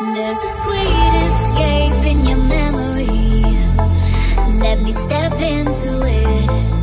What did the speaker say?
There's a sweet escape in your memory. Let me step into it.